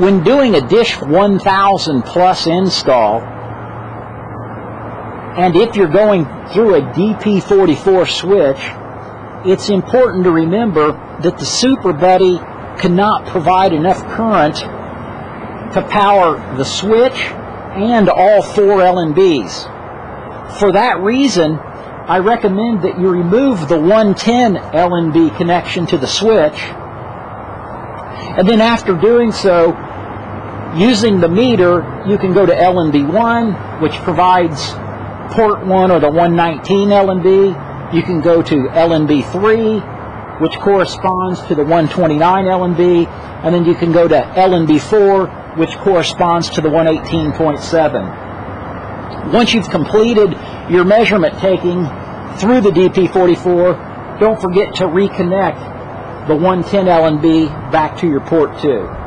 When doing a dish 1000 plus install, and if you're going through a DP44 switch, it's important to remember that the Super Buddy cannot provide enough current to power the switch and all four LNBs. For that reason, I recommend that you remove the 110 LNB connection to the switch, and then after doing so, using the meter, you can go to LNB1, which provides port 1 or the 119 LNB. You can go to LNB3, which corresponds to the 129 LNB, and then you can go to LNB4, which corresponds to the 118.7. Once you've completed your measurement taking through the DP44, don't forget to reconnect the 110 LNB back to your port 2.